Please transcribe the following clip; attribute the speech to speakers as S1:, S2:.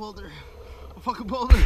S1: boulder. A fucking boulder.